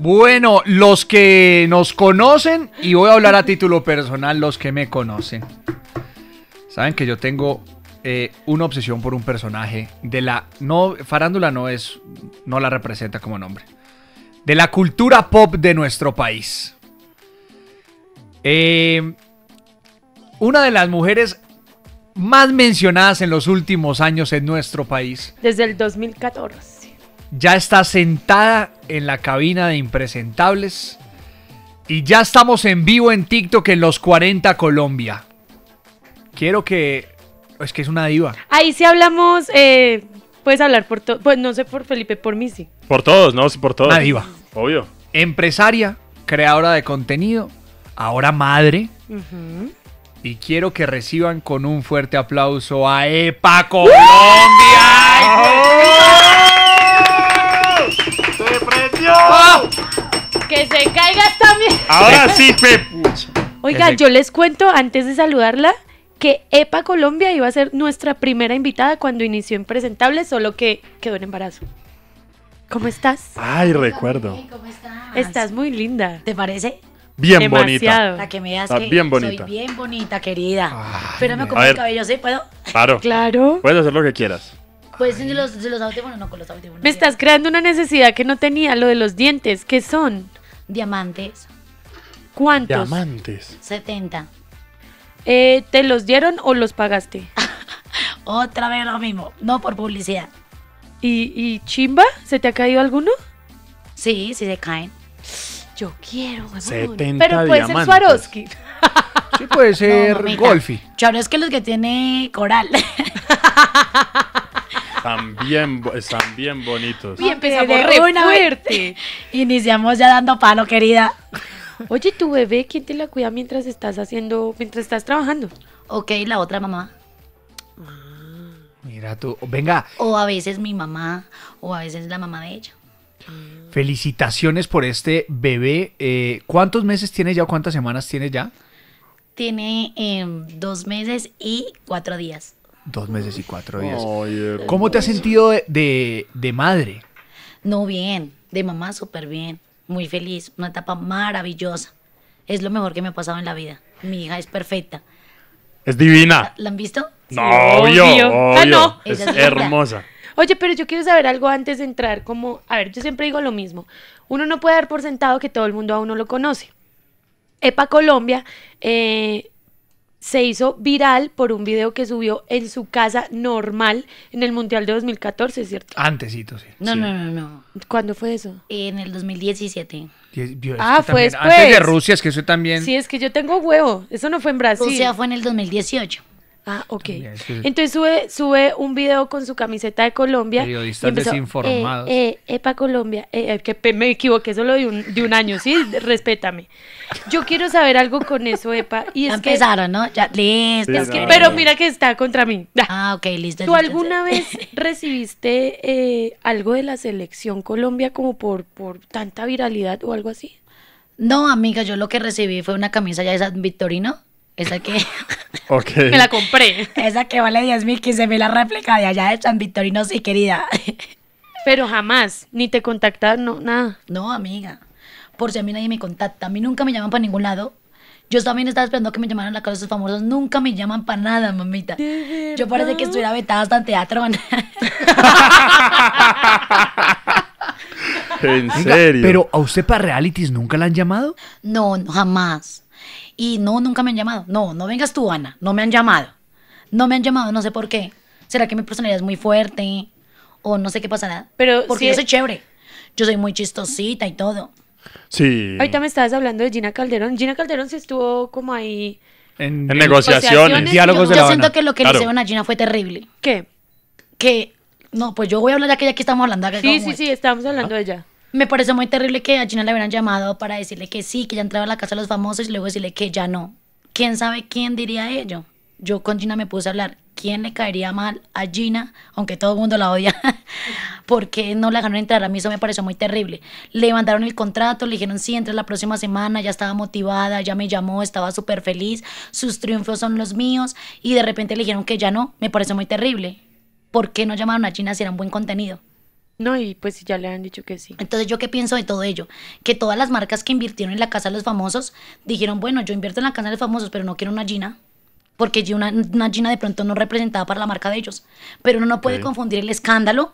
Bueno, los que nos conocen, y voy a hablar a título personal, los que me conocen, saben que yo tengo eh, una obsesión por un personaje de la... No, farándula no es... no la representa como nombre. De la cultura pop de nuestro país. Eh, una de las mujeres más mencionadas en los últimos años en nuestro país. Desde el 2014. Ya está sentada en la cabina de impresentables. Y ya estamos en vivo en TikTok en los 40 Colombia. Quiero que... Es que es una diva. Ahí sí hablamos... Eh, puedes hablar por todo... Pues no sé por Felipe, por mí sí. Por todos, ¿no? Sí, por todos. Una diva. Obvio. Empresaria, creadora de contenido, ahora madre. Y quiero que reciban con un fuerte aplauso a EPA Colombia. ¡Se Que se caiga también. Ahora sí, Pepucha. Oiga, yo les cuento antes de saludarla que EPA Colombia iba a ser nuestra primera invitada cuando inició en Presentables, solo que quedó en embarazo. ¿Cómo estás? Ay, recuerdo. ¿Cómo estás? Estás muy linda. ¿Te parece? Bien Demasiado. Para que me Está que bien bonita. soy bien bonita, querida. Ay, Pero me como A el ver. cabello, ¿sí? ¿Puedo? bonita. Claro. Claro. Puedes hacer lo que quieras. Pues sin los, sin los audífonos, no con los audífonos. Me estás creando una necesidad que no tenía, lo de los dientes. ¿Qué son? Diamantes, ¿Cuántos? Diamantes. 70. Eh, ¿Te los dieron o los pagaste? Otra vez lo mismo, no por publicidad. ¿Y, y chimba? ¿Se te ha caído alguno? Sí, sí se caen. Yo quiero, huevón. 70 Pero puede ser. Swarovski. Sí puede ser. Golfi. Charo, es que los que tiene coral. Están bien, están bien bonitos. Y empezamos re una fuerte. Iniciamos ya dando palo, querida. Oye, tu bebé, ¿quién te la cuida mientras estás haciendo, mientras estás trabajando? Ok, la otra mamá. Mira tú. Venga, O a veces mi mamá, o a veces la mamá de ella. felicitaciones por este bebé. Eh, ¿Cuántos meses tiene ya o cuántas semanas tiene ya? Tiene em, dos meses y cuatro días. Dos meses y cuatro días. Ay, ¿Cómo te has sentido de, de- de madre? No bien, de mamá súper bien, muy feliz, una etapa maravillosa. Es lo mejor que me ha pasado en la vida. Mi hija es perfecta. Es divina. ¿La han visto? No, obvio. obvio, Ah, no. Es es hermosa. Oye, pero yo quiero saber algo antes de entrar, como, a ver, yo siempre digo lo mismo. Uno no puede dar por sentado que todo el mundo a uno lo conoce. EPA Colombia eh, se hizo viral por un video que subió en su casa normal en el Mundial de 2014, ¿cierto? Antesito, sí. No, Sí. no, no, no. ¿Cuándo fue eso? En el 2017. Y- yo- Ah, fue también- Antes de después. Rusia, es que eso también. Sí, es que yo tengo huevo. Eso no fue en Brasil. O sea, fue en el 2018. Ah, ok. También, Entonces sube, sube un video con su camiseta de Colombia. Periodistas empezó, desinformados. Eh, eh, Epa Colombia. Eh, eh, que me equivoqué solo de un, de un año, ¿sí? Respétame. Yo quiero saber algo con eso, Epa. Y que, empezaron, ¿no? Ya, listo. Es que- pero mira que está contra mí. Ah, ok, listo. ¿Tú listo. alguna vez recibiste eh, algo de la selección Colombia como por, por tanta viralidad o algo así? No, amiga, yo lo que recibí fue una camisa ya de San Victorino. Esa que, Ok. Me la compré. esa que vale 10 mil, 15 mil la réplica de allá de San Victorino, sí, querida. Pero jamás, ni te contactaron, no, nada. No, amiga. Por si a mí nadie me contacta. A mí nunca me llaman para ningún lado. Yo también estaba esperando que me llamaran a la casa de esos famosos. Nunca me llaman para nada, mamita. Yo parece que estuviera vetada hasta en teatro. En Venga, serio. Pero a usted para realities nunca la han llamado? no, no, jamás. Y no, nunca me han llamado. No, no vengas tú, Ana. No me han llamado. No me han llamado, no sé por qué. ¿Será que mi personalidad es muy fuerte? O no sé qué pasará. Pero Porque si- yo soy chévere. Yo soy muy chistosita y todo. Sí. Ahorita me estabas hablando de Gina Calderón. Gina Calderón sí estuvo como ahí. En, En negociaciones. negociaciones, Diálogos yo de la yo siento que lo que Claro. le hicieron a Gina fue terrible. ¿Qué? Que, no, pues yo voy a hablar ya que ya aquí estamos hablando. acá Sí, sí, sí, estábamos hablando de ella. Me parece muy terrible que a Gina le hubieran llamado para decirle que sí, que ya entraba a la casa de los famosos y luego decirle que ya no. ¿Quién sabe quién diría ello? Yo con Gina me puse a hablar. ¿Quién le caería mal a Gina? Aunque todo el mundo la odia. porque no la dejaron entrar? A mí eso me pareció muy terrible. Le mandaron el contrato, le dijeron sí, entra la próxima semana, ya estaba motivada, ya me llamó, estaba súper feliz. Sus triunfos son los míos. Y de repente le dijeron que ya no. Me pareció muy terrible. ¿Por qué no llamaron a Gina si era un buen contenido? No, y pues ya le han dicho que sí. Entonces, ¿yo qué pienso de todo ello? Que todas las marcas que invirtieron en la Casa de los Famosos dijeron, bueno, yo invierto en la Casa de los Famosos, pero no quiero una Gina. Porque yo una, una Gina de pronto no representaba para la marca de ellos. Pero uno no puede confundir el escándalo,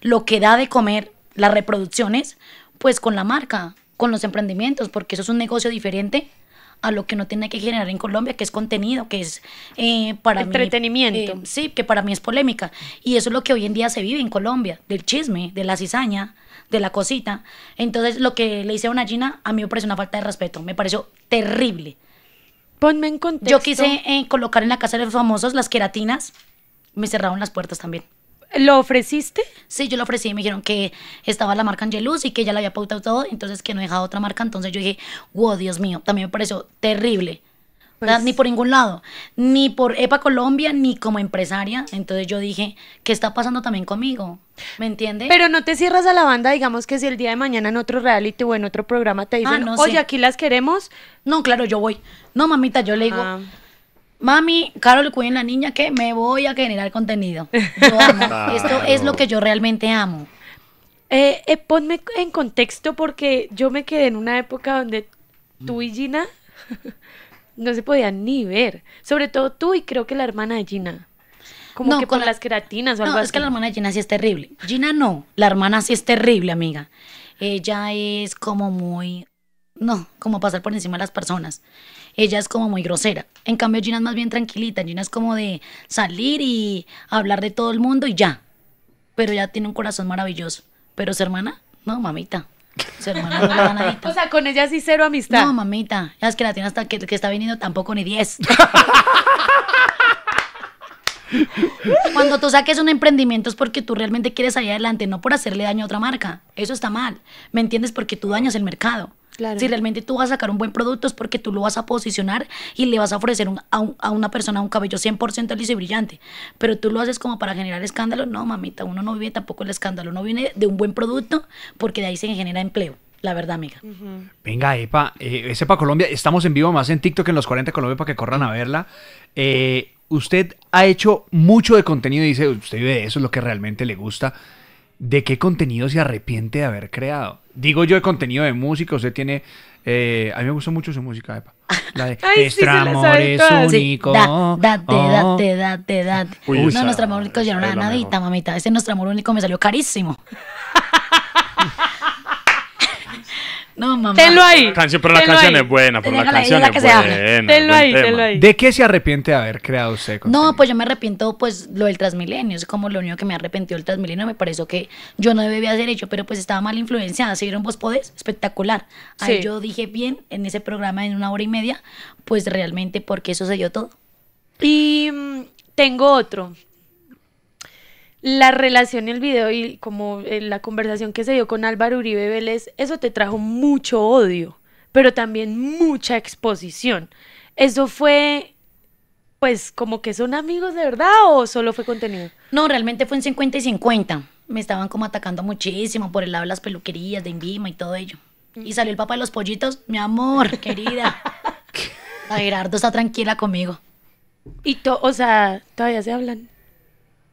lo que da de comer, las reproducciones, pues con la marca, con los emprendimientos, porque eso es un negocio diferente a lo que uno tiene que generar en Colombia, que es contenido, que es eh, para mí, Entretenimiento. eh, sí, que para mí es polémica. Y eso es lo que hoy en día se vive en Colombia, del chisme, de la cizaña, de la cosita. Entonces, lo que le hice a una Gina, a mí me pareció una falta de respeto, me pareció terrible. Ponme en contexto. Yo quise eh, colocar en la casa de los famosos las queratinas, me cerraron las puertas también. ¿Lo ofreciste? Sí, yo lo ofrecí me dijeron que estaba la marca Angelus y que ya la había pautado todo, entonces que no dejaba otra marca. Entonces yo dije, wow, Dios mío, también me pareció terrible. Pues- Ni por ningún lado, ni por EPA Colombia, ni como empresaria. Entonces yo dije, ¿qué está pasando también conmigo? ¿Me entiende? Pero no te cierras a la banda, digamos que si el día de mañana en otro reality o en otro programa te dicen, Ah, no, oye, sí. aquí las queremos. no, claro, yo voy. No, mamita, yo le digo, Ah, mami, Carol, cuiden la niña que me voy a generar contenido. Yo amo. Claro. Esto es lo que yo realmente amo. eh, eh, ponme en contexto porque yo me quedé en una época donde tú y Gina no se podían ni ver. Sobre todo tú y creo que la hermana de Gina. Como No, que con con la- las queratinas o algo No, así. es que la hermana de Gina sí es terrible. Gina no, la hermana sí es terrible, amiga. Ella es como muy... No, como pasar por encima de las personas. Ella es como muy grosera. En cambio, Gina es más bien tranquilita. Gina es como de salir y hablar de todo el mundo y ya. Pero ella tiene un corazón maravilloso. Pero su hermana, no, mamita. Su hermana no le da nadita. O sea, con ella sí cero amistad. No, mamita. Ya es que la tiene hasta que, que está viniendo tampoco ni 10. Cuando tú saques un emprendimiento es porque tú realmente quieres salir adelante, no por hacerle daño a otra marca. Eso está mal. ¿Me entiendes? Porque tú dañas el mercado. Claro. Si realmente tú vas a sacar un buen producto es porque tú lo vas a posicionar y le vas a ofrecer un- a, un- a una persona un cabello 100% liso y brillante. Pero tú lo haces como para generar escándalo. No, mamita, uno no vive tampoco el escándalo. Uno viene de un buen producto porque de ahí se genera empleo. La verdad, amiga. Venga, Epa, eh, es Epa Colombia. Estamos en vivo más en TikTok que en los 40 Colombia para que corran a verla. Eh, usted ha hecho mucho de contenido y dice, usted vive de eso, es lo que realmente le gusta. ¿De qué contenido se arrepiente de haber creado? Digo yo de contenido de música, usted tiene... eh, a mí me gusta mucho su música, Epa. La de Ay, sí, Nuestro amor es. Sí, único. da- date, oh". date, date, date. Uy, no, nuestro amor único ya no era nadita, mejor. mamita. Ese nuestro amor único me salió carísimo. no, mamá. Tenlo ahí. La canción, pero la Tenlo canción ahí. es buena, pero la ahí, canción la es que se hable. buena. Tenlo ahí, tema. tenlo ahí. ¿De qué se arrepiente de haber creado usted contenido? No, pues yo me arrepiento, pues lo del Transmilenio, es como lo único que me arrepintió del Transmilenio, me pareció que yo no debía haber hecho, pero pues estaba mal influenciada, ¿se vieron vos podés? Espectacular. Ahí Sí. yo dije bien en ese programa en una hora y media, pues realmente porque eso se dio todo. Y mm, tengo otro. La relación y el video y como eh, la conversación que se dio con Álvaro Uribe Vélez, eso te trajo mucho odio, pero también mucha exposición. ¿Eso fue, pues, como que son amigos de verdad o solo fue contenido? No, realmente fue en 50 y 50. Me estaban como atacando muchísimo por el lado de las peluquerías, de Invima y todo ello. Y salió el papá de los pollitos, mi amor, querida. La Gerardo está tranquila conmigo. Y, to o sea, todavía se hablan.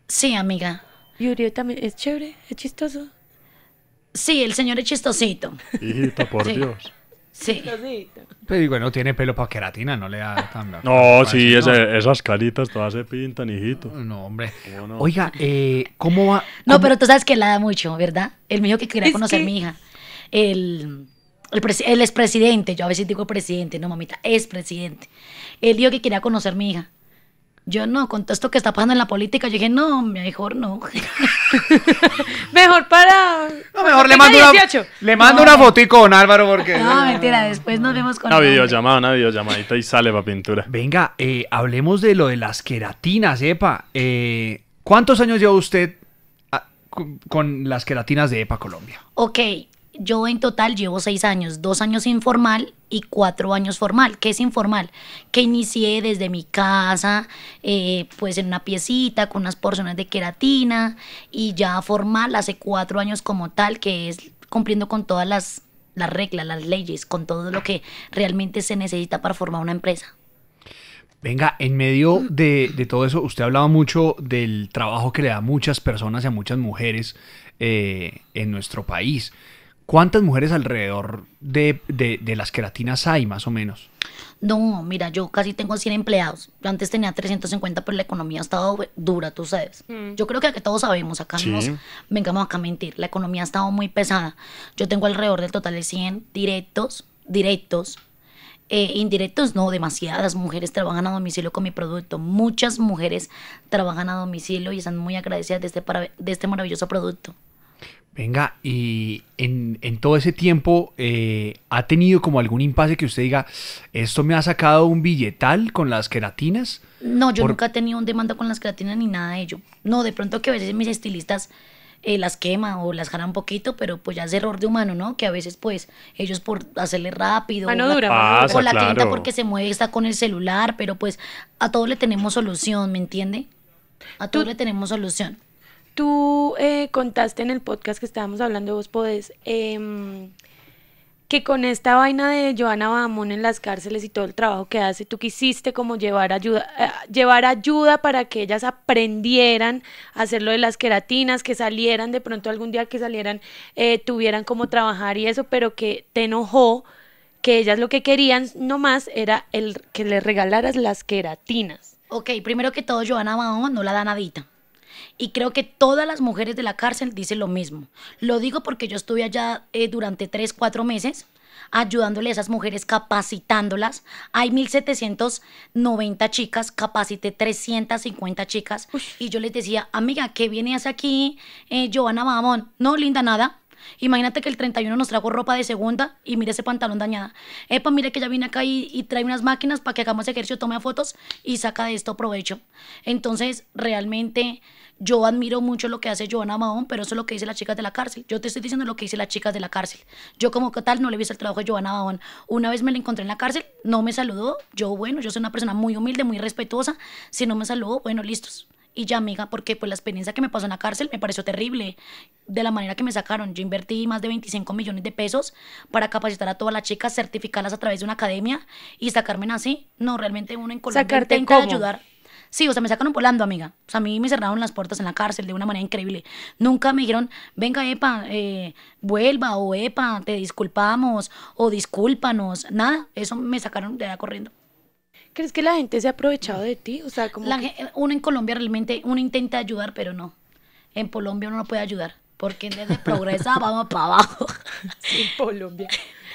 Sí, amiga. Y Uribe también es chévere, es chistoso. Sí, el señor es chistosito. Hijita, por Sí. Dios. Sí. Pero digo, no tiene pelo para queratina, no le da tan... No, sí, no. esas caritas todas se pintan, hijito. No, hombre. Oiga, eh, ¿cómo va? No, cómo- pero tú sabes que él la da mucho, ¿verdad? Él me dijo que quería Es conocer que- a mi hija. El, el, el expresidente, yo a veces digo presidente, no mamita, es presidente. Él dijo que quería conocer a mi hija. Yo no, con todo esto que está pasando en la política, yo dije, no, mejor no. Mejor para... No, mejor le mando, una, 18. le mando una fotico con Álvaro porque... No, mentira, después nos vemos con Una videollamada, una videollamadita y sale pa' pintura. Venga, eh, hablemos de lo de las queratinas, Epa. Eh, ¿Cuántos años lleva usted ah, con, con las queratinas de Epa Colombia? Ok, yo en total llevo seis años, dos años informal y cuatro años formal. ¿Qué es informal? Que inicié desde mi casa, eh, pues en una piecita con unas porciones de queratina y ya formal hace cuatro años como tal, que es cumpliendo con todas las, las reglas, las leyes, con todo lo que realmente se necesita para formar una empresa. Venga, en medio de, de todo eso, usted hablaba mucho del trabajo que le da a muchas personas y a muchas mujeres eh, en nuestro país. ¿Cuántas mujeres alrededor de, de- de las queratinas hay, más o menos? No, mira, yo casi tengo 100 empleados. Yo antes tenía 350, pero la economía ha estado dura, tú sabes. Yo creo que, que todos sabemos, acá Sí. no nos vengamos acá a mentir. La economía ha estado muy pesada. Yo tengo alrededor del total de 100 directos, directos. Eh, indirectos, no, demasiadas mujeres trabajan a domicilio con mi producto. Muchas mujeres trabajan a domicilio y están muy agradecidas de este, para- de este maravilloso producto. Venga, y en, en todo ese tiempo, eh, ¿ha tenido como algún impasse que usted diga, esto me ha sacado un billetal con las queratinas? No, yo Por- nunca he tenido un demanda con las queratinas ni nada de ello. No, de pronto que a veces mis estilistas eh, las queman o las jalan un poquito, pero pues ya es error de humano, ¿no? Que a veces pues ellos por hacerle rápido. Mano o la- dura, mano mano dura. O la claro. clienta porque se mueve está con el celular, pero pues a todo le tenemos solución, ¿me entiende? A todo le tenemos solución. Tú eh, contaste en el podcast que estábamos hablando, vos podés, em, que con esta vaina de Joana Bamón en las cárceles y todo el trabajo que hace, tú quisiste como llevar ayuda, eh, llevar ayuda para que ellas aprendieran a hacer lo de las queratinas, que salieran de pronto algún día que salieran, eh, tuvieran cómo trabajar y eso, pero que te enojó que ellas lo que querían nomás era el que les regalaras las queratinas. Ok, primero que todo, Joana Mahoma no la da nadita. Y creo que todas las mujeres de la cárcel dicen lo mismo. Lo digo porque yo estuve allá eh, durante 3, 4 meses ayudándole a esas mujeres, capacitándolas. Hay 1790 chicas, capacité 350 chicas. Y yo les decía, amiga, ¿qué viene hacia aquí, eh, Joana Mamón? No, linda, nada. Imagínate que el 31 nos trajo ropa de segunda y mire ese pantalón dañada. Epa, mire que ya vine acá y, trae unas máquinas para que hagamos ejercicio, tome fotos y saca de esto provecho. Entonces, realmente yo admiro mucho lo que hace Joana Mahón, pero eso es lo que dice las chicas de la cárcel. Yo te estoy diciendo lo que dice las chicas de la cárcel. Yo como tal no le he visto el trabajo de Joana Mahón. Una vez me la encontré en la cárcel, no me saludó. Yo, bueno, yo soy una persona muy humilde, muy respetuosa. Si no me saludó, bueno, listos. Y ya, amiga, porque pues la experiencia que me pasó en la cárcel me pareció terrible. De la manera que me sacaron. Yo invertí más de 25 millones de pesos para capacitar a todas las chicas, certificarlas a través de una academia y sacarme así. No, realmente uno en Colombia ¿Sacarte intenta cómo? ayudar. Sí, o sea, me sacaron volando, amiga. O sea, a mí me cerraron las puertas en la cárcel de una manera increíble. Nunca me dijeron, venga, Epa, eh, vuelva, o Epa, te disculpamos, o discúlpanos. Nada, eso me sacaron de allá corriendo. ¿Crees que la gente se ha aprovechado de ti? O sea, como La que- uno en Colombia realmente, uno intenta ayudar, pero no. En Colombia uno no puede ayudar. Porque desde progresa vamos para abajo. en Colombia.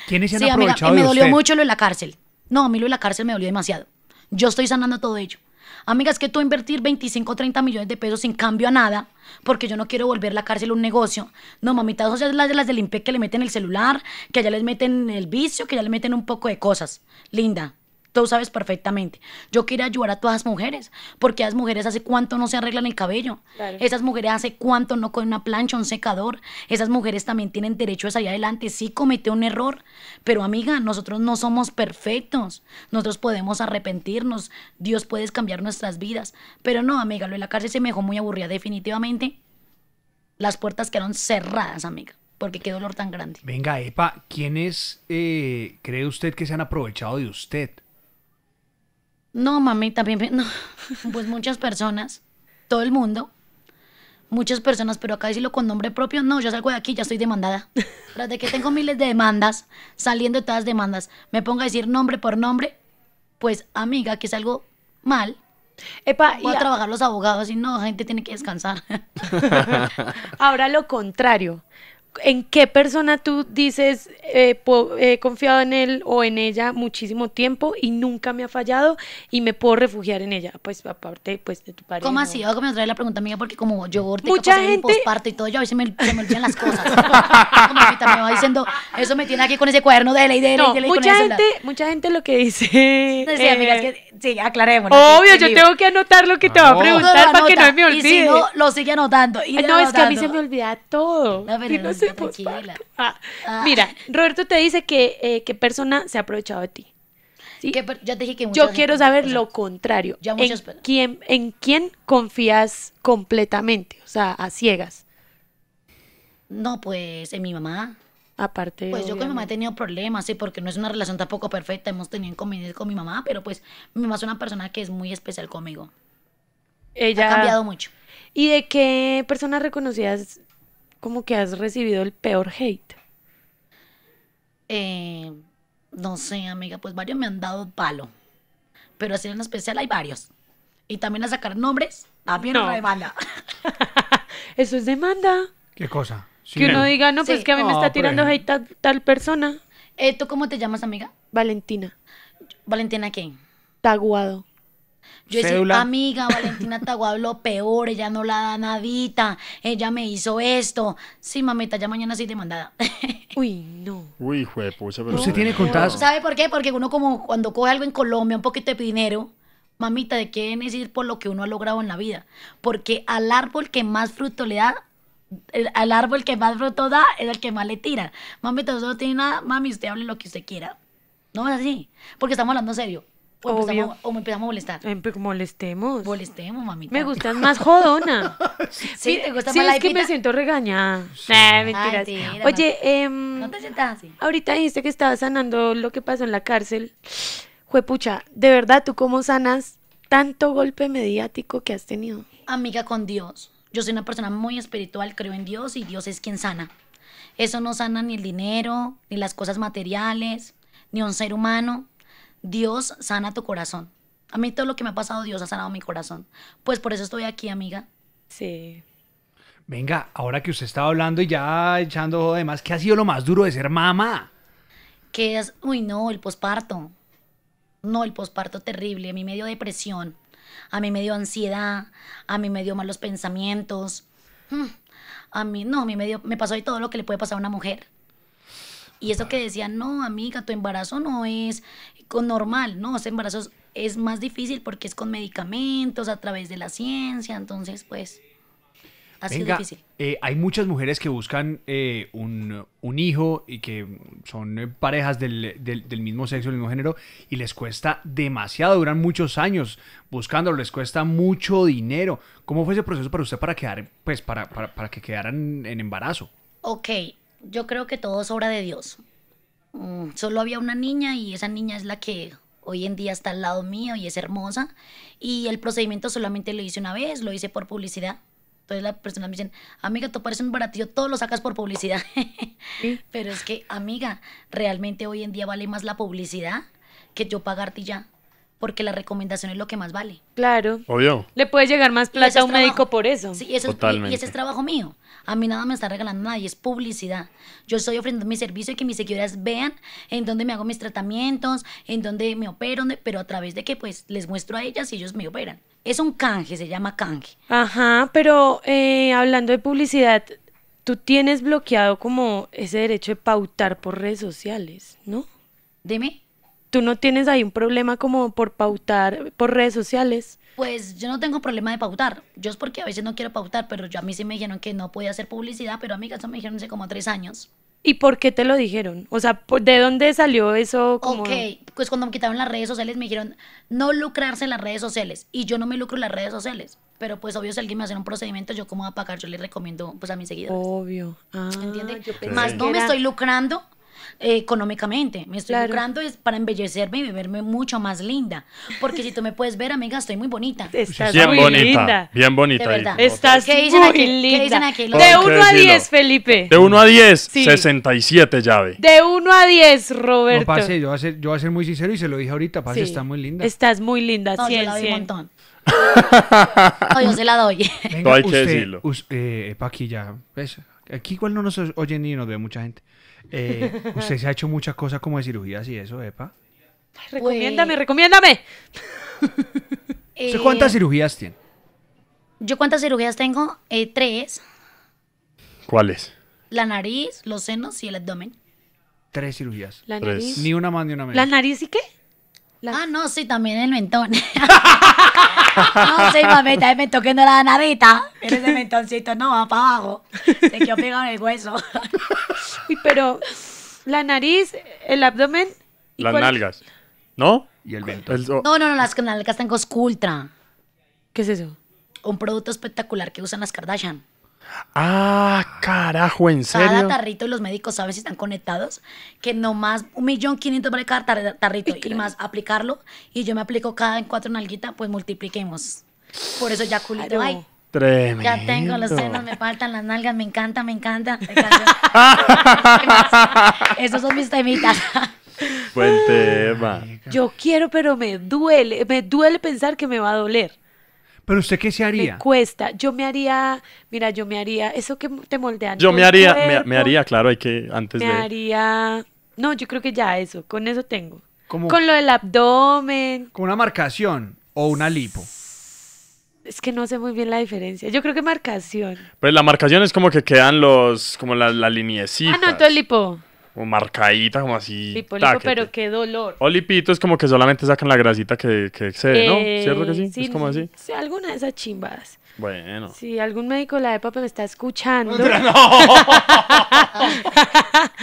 ¿Quiénes se han Sí, amiga, aprovechado y me de dolió usted? mucho lo de la cárcel. No, a mí lo de la cárcel me dolió demasiado. Yo estoy sanando todo ello. Amiga, es que tú invertir 25 o 30 millones de pesos sin cambio a nada, porque yo no quiero volver la cárcel un negocio. No, mamita, eso ya es las de las del IMPEC que le meten el celular, que allá les meten el vicio, que ya le meten un poco de cosas. Linda, tú sabes perfectamente. Yo quiero ayudar a todas las mujeres, porque las mujeres hace cuánto no se arreglan el cabello. Claro. Esas mujeres hace cuánto no con una plancha, un secador. Esas mujeres también tienen derecho a salir adelante. Sí cometió un error, pero amiga, nosotros no somos perfectos. Nosotros podemos arrepentirnos. Dios puede cambiar nuestras vidas. Pero no, amiga, lo de la cárcel se me dejó muy aburrida. Definitivamente, las puertas quedaron cerradas, amiga, porque qué dolor tan grande. Venga, Epa, ¿quiénes eh, cree usted que se han aprovechado de usted? No, mami, también, no. pues muchas personas, todo el mundo, muchas personas, pero acá decirlo con nombre propio, no, yo salgo de aquí, ya estoy demandada. Tras de que tengo miles de demandas, saliendo de todas las demandas, me pongo a decir nombre por nombre, pues amiga, que es algo mal, Epa, y voy a a- trabajar los abogados y no, gente tiene que descansar. ahora lo contrario. ¿En qué persona tú dices eh, po- he confiado en él o en ella muchísimo tiempo y nunca me ha fallado y me puedo refugiar en ella? Pues aparte pues de tu pareja. ¿Cómo así? Hago que me trae la pregunta, amiga, porque como yo ahorita Mucha gente- posparto y todo, yo a veces me, se me olvidan las cosas. Como mamita me va diciendo, eso me tiene aquí con ese cuaderno de ley, de ley, No, de ley, mucha gente, mucha gente lo que dice. Sí, amiga, es eh, que sí, aclaremos. Obvio, yo tengo que anotar lo que te va a No. preguntar para que no me olvide. Y si no, lo sigue anotando. y no, es que a mí se anotando. me olvida todo. No, pero Y no tranquila. postparto. Ah, Ah. Mira, Roberto te dice que eh, qué persona se ha aprovechado de ti. ¿sí? Que ya te dije que Yo quiero saber lo contrario. Ya ¿En quién, ¿En quién confías completamente? O sea, a ciegas. No, pues en mi mamá. Aparte. Pues yo con mi mamá he tenido problemas, sí, porque no es una relación tampoco perfecta. Hemos tenido inconvenientes con mi mamá, pero pues mi mamá es una persona que es muy especial conmigo. Ella. Ha cambiado mucho. ¿Y de qué personas reconocidas como que has recibido el peor hate? Eh, no sé, amiga, pues varios me han dado palo. Pero así en especial hay varios. Y también a sacar nombres, también No. bala. Eso es demanda. ¿Qué cosa? Sí. Que uno diga, no, pues que a mí me está tirando hate tal, tal persona. Eh, ¿Tú cómo te llamas, amiga? Valentina. Valentina, ¿qué? Taguado. Yo decía, amiga, Valentina Taguado lo peor, ella no la da nadita, ella me hizo esto. Sí, mamita, ya mañana sí demandada. Uy, no. Uy, juepucha, pero... ¿Usted tiene contadas? ¿Sabe por qué? Porque uno como cuando coge algo en Colombia, un poquito de dinero, mamita, ¿de qué es ir por lo que uno ha logrado en la vida? Porque al árbol que más fruto le da, el- al árbol que más fruto da, es el que más le tira. Mamita, usted no tiene nada, mami, usted hable lo que usted quiera. No es así, porque estamos hablando serio. O Obvio. empezamos, o me empezamos a molestar. Em, pues, molestemos. Molestemos, mamita. Me gustas más jodona. Sí, te gusta sí, más la es que me siento regañada. Nah, mentiras. Ay, sí, Oye, No te sientas así. ahorita dijiste que estabas sanando lo que pasó en la cárcel. Juepucha, ¿de verdad tú cómo sanas tanto golpe mediático que has tenido? amiga con Dios. Yo soy una persona muy espiritual, creo en Dios y Dios es quien sana. Eso no sana ni el dinero, ni las cosas materiales, ni un ser humano. Dios sana tu corazón. A mí todo lo que me ha pasado, Dios ha sanado mi corazón. Pues por eso estoy aquí, amiga. Sí. Venga, ahora que usted estaba hablando y ya echando demás, ¿qué ha sido lo más duro de ser mamá? Que es, uy, no, el posparto. No, el posparto terrible. A mí me dio depresión. A mí me dio ansiedad. A mí me dio malos pensamientos. Mm, A mí, no, a mí me dio, me pasó de todo lo que le puede pasar a una mujer. Y eso que decían, no, amiga, tu embarazo no es con normal, no, ese embarazo es, es más difícil porque es con medicamentos, a través de la ciencia, entonces, pues, ha sido Venga, difícil. eh, hay muchas mujeres que buscan eh, un, un hijo y que son eh, parejas del, del- del mismo sexo, del mismo género, y les cuesta demasiado, duran muchos años buscándolo, les cuesta mucho dinero. ¿Cómo fue ese proceso para usted para quedar, pues, para, para, para que quedaran en embarazo? Ok, yo creo que todo es obra de Dios. Mm, solo había una niña y esa niña es la que hoy en día está al lado mío y es hermosa. Y el procedimiento solamente lo hice una vez, lo hice por publicidad. Entonces las personas me dicen, amiga, tú pareces un baratillo, todo lo sacas por publicidad. Pero es que, amiga, realmente hoy en día vale más la publicidad que yo pagarte ya. Porque la recomendación es lo que más vale. Claro. Obvio. Le puede llegar más plata a un médico por eso. Sí, y eso es- y- y, Totalmente. ese es trabajo mío. A mí nada me está regalando nadie, es publicidad. Yo estoy ofreciendo mi servicio y que mis seguidores vean en dónde me hago mis tratamientos, en dónde me opero, dónde- pero a través de que pues les muestro a ellas y ellos me operan. Es un canje, se llama canje. Ajá, pero eh, hablando de publicidad, tú tienes bloqueado como ese derecho de pautar por redes sociales, ¿no? Dime, Tú no tienes ahí un problema como por pautar por redes sociales. pues yo no tengo problema de pautar. Yo es porque a veces no quiero pautar, pero yo a mí sí me dijeron que no podía hacer publicidad, pero amiga, eso me dijeron hace como tres años. ¿Y por qué te lo dijeron? O sea, ¿por- ¿de dónde salió eso? Como... Ok, pues cuando me quitaron las redes sociales me dijeron no lucrarse en las redes sociales y yo no me lucro en las redes sociales. Pero pues obvio si alguien me hace un procedimiento, yo como voy a pagar, yo le recomiendo pues a mis seguidores. Obvio. Ah, ¿Entiendes? Más no me estoy lucrando eh, económicamente, me estoy Claro. lucrando es para embellecerme y verme mucho más linda. Porque si tú me puedes ver, amiga, estoy muy bonita. Estás Bien muy bonita. linda. Bien bonita. De verdad. Estás ¿Qué dicen muy aquí? ¿Qué linda. dicen aquí? De Tengo que 1 a decirlo. 10, Felipe. De 1 a 10, Sí. 67 llave. De 1 a 10, Roberto. No, parce, yo voy, a ser, yo voy a ser muy sincero y se lo dije ahorita, parce, Sí. está muy linda. Estás muy linda, No, 100, yo la doy un 100. montón. No, yo se la doy. Venga, Todo hay que usted, decirlo. us- eh, epa, aquí ya, ¿ves? Aquí igual no nos oye ni nos ve mucha gente. Eh, usted se ha hecho muchas cosas como de cirugías y eso, epa. Ay, recomiéndame, Pues- recomiéndame. ¿Usted Eh, cuántas cirugías tiene? ¿Yo cuántas cirugías tengo? Eh, tres. ¿Cuáles? La nariz, los senos y el abdomen. Tres cirugías. La Tres. nariz. Ni una más ni una menos. ¿La nariz y qué? La- Ah, no, sí, también el mentón. no, sí, mamita, el mentón que no la nadita. Pero ese mentoncito no va para abajo. Se quedó pegado en el hueso. Uy, pero la nariz, el abdomen. ¿y Las cuál- nalgas. ¿No? Y el vento. El- oh, No, no, no, las nalgas tengo Sculptra. ¿Qué es eso? Un producto espectacular que usan las Kardashian. Ah, carajo, ¿en Cada serio? tarrito y los médicos saben si están conectados, que no más un millón quinientos vale cada tar- tarrito y más aplicarlo, y yo me aplico cada en cuatro nalguitas, pues multipliquemos. Por eso ya culito, Claro. ay, Tremendo. ya tengo los senos, me faltan las nalgas, me encanta, me encanta. me encanta. Esos son mis temitas. Buen tema. Yo quiero, pero me duele. Me duele pensar que me va a doler. Pero usted qué se Me haría? cuesta. Yo me haría, mira, yo me haría, eso que te moldean. Yo me haría, me, me haría, claro, hay que antes Me de. haría, no, yo creo que ya eso, con eso tengo. Como, Con lo del abdomen, como una marcación o una lipo. Es que no sé muy bien la diferencia. Yo creo que marcación. Pues la marcación es como que quedan los, como la, la liniecita. Ah, no, entonces lipo. Como marcadita, como así. Lipo, pero qué dolor. O lipito es como que solamente sacan la grasita que, que excede, ¿no? Eh, ¿Cierto que sí? Es como así. Sí, alguna de esas chimbadas. Bueno. Si algún médico de la EPA me está escuchando,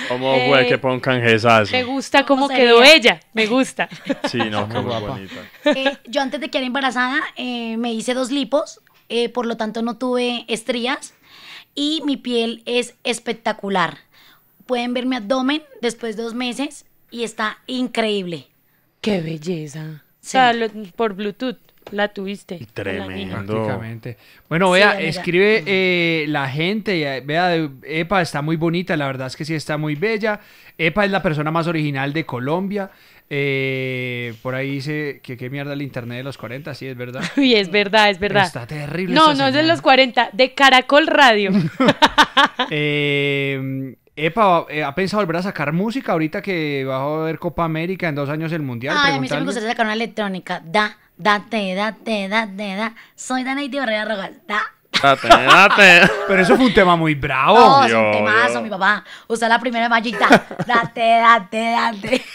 ¿Cómo fue Eh, que pongan jesazo? me gusta cómo ¿Cómo quedó ella. Me gusta. Sí, no, qué muy bonita. Eh, yo antes de quedar embarazada eh, me hice dos lipos, eh, por lo tanto no tuve estrías y mi piel es espectacular. Pueden ver mi abdomen después de dos meses y está increíble. Qué belleza. O Sí. sea, lo- por Bluetooth la tuviste. Tremendo. Prácticamente. Bueno, vea, escribe eh, la gente, eh, vea, Epa está muy bonita, la verdad es que sí está muy bella. Epa es la persona más original de Colombia. Eh, por ahí dice que qué mierda el internet de los 40, sí, es verdad. Uy, es verdad, es verdad. Está terrible. No, esta no es de los 40, de Caracol Radio. Eh, Epa, ¿ha pensado volver a sacar música ahorita que va a haber Copa América en dos años el Mundial? Ay, a mí sí me gustaría sacar una electrónica. Da, date, date, date, da. Soy Danaiti Barrera Rojas. Da. Date, date. Pero eso fue un tema muy bravo. Oh, es yo, un temazo, yo. mi papá. Usa la primera mallita. Date, date, date.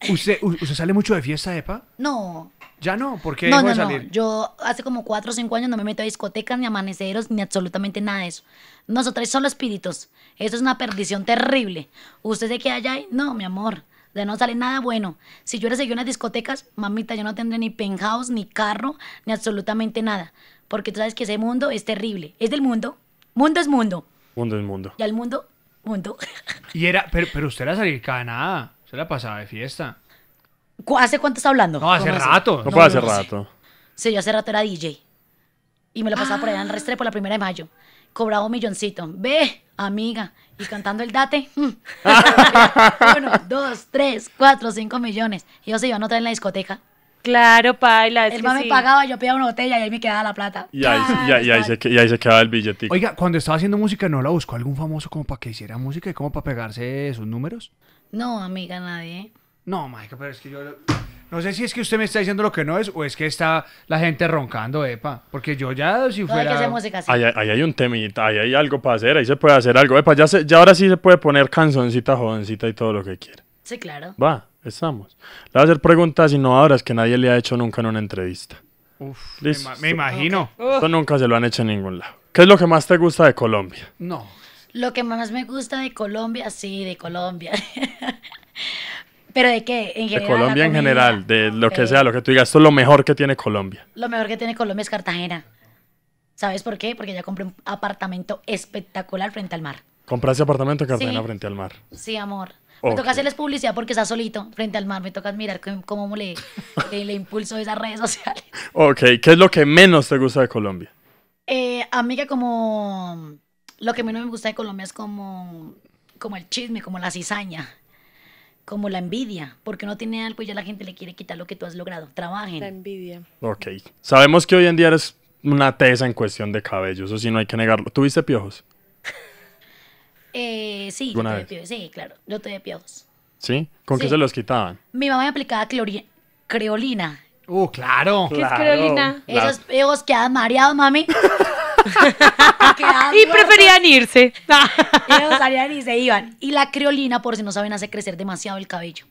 ¿Usted, ¿Usted sale mucho de fiesta, Epa? No. Ya no, ¿por qué No, no, de no. salir? Yo hace como cuatro o cinco años no me meto a discotecas, ni amaneceros, ni absolutamente nada de eso. Nosotros solo espíritus. Eso es una perdición terrible. ¿Usted se queda allá? y- No, mi amor. De no sale nada bueno. Si yo hubiera seguido en las discotecas, mamita, yo no tendré ni penthouse, ni carro, ni absolutamente nada. Porque tú sabes que ese mundo es terrible. Es del mundo. Mundo es mundo. Mundo es mundo. Y al mundo, mundo. Y era, pero, pero usted era salir cada nada. Usted la pasaba de fiesta. ¿Cu- ¿Hace cuánto está hablando? No, hace rato. No, puede hace no sé. rato. Sí, yo hace rato era DJ. Y me lo pasaba por allá en Restrepo la primera de mayo. Cobraba un milloncito. Ve, amiga. Y cantando el date. Uno, dos, tres, cuatro, cinco millones. Y yo se iban otra vez en la discoteca. Claro, paila. Es El que man me sí. pagaba, yo pedía una botella y ahí me quedaba la plata. Y ahí, Ah, y ahí- y ahí se, y ahí se quedaba el billetico. Oiga, cuando estaba haciendo música, ¿no la buscó algún famoso como para que hiciera música y como para pegarse sus números? No, amiga, nadie. No, Mike, pero es que yo... No sé si es que usted me está diciendo lo que no es o es que está la gente roncando, Epa. Porque yo ya, si Todo hay que fuera... hacer música así. Ahí, ahí hay un temita, ahí hay algo para hacer, ahí se puede hacer algo. Epa, ya, se- ya ahora sí se puede poner canzoncita, jovencita y todo lo que quiera. Sí, claro. Va, estamos. Le voy a hacer preguntas innovadoras que nadie le ha hecho nunca en una entrevista. Uf, me, me imagino. Eso nunca se lo han hecho en ningún lado. ¿Qué es lo que más te gusta de Colombia? No. Lo que más me gusta de Colombia, sí, de Colombia. ¿Pero de qué? En De general. Colombia en general, de lo que sea, lo que tú digas, esto es lo mejor que tiene Colombia. Lo mejor que tiene Colombia es Cartagena. ¿Sabes por qué? Porque ya compré un apartamento espectacular frente al mar. Compraste apartamento en Cartagena Sí. frente al mar. Sí, amor. Me toca hacerles publicidad porque está solito frente al mar. Me toca mirar cómo, cómo le, le, le impulso esas redes sociales. Ok, ¿qué es lo que menos te gusta de Colombia? Eh, amiga, como... Lo que menos me gusta de Colombia es como, como el chisme, como la cizaña, como la envidia. Porque uno tiene algo y ya la gente le quiere quitar lo que tú has logrado. La Trabajen. envidia. Ok. Sabemos que hoy en día eres una tesa en cuestión de cabello, eso sí no hay que negarlo. ¿Tuviste piojos? Eh, sí, yo ¿Alguna tuve vez? piojos. Sí, claro. Yo tuve piojos. ¿Sí? ¿Con qué Sí. se los quitaban? Mi mamá me aplicaba creolina. Uh, claro. ¿Qué es creolina? La- Esos piojos quedaban mareados, mami. Y preferían irse. Ellos salían y se iban. Y la creolina, por si no saben, hace crecer demasiado el cabello.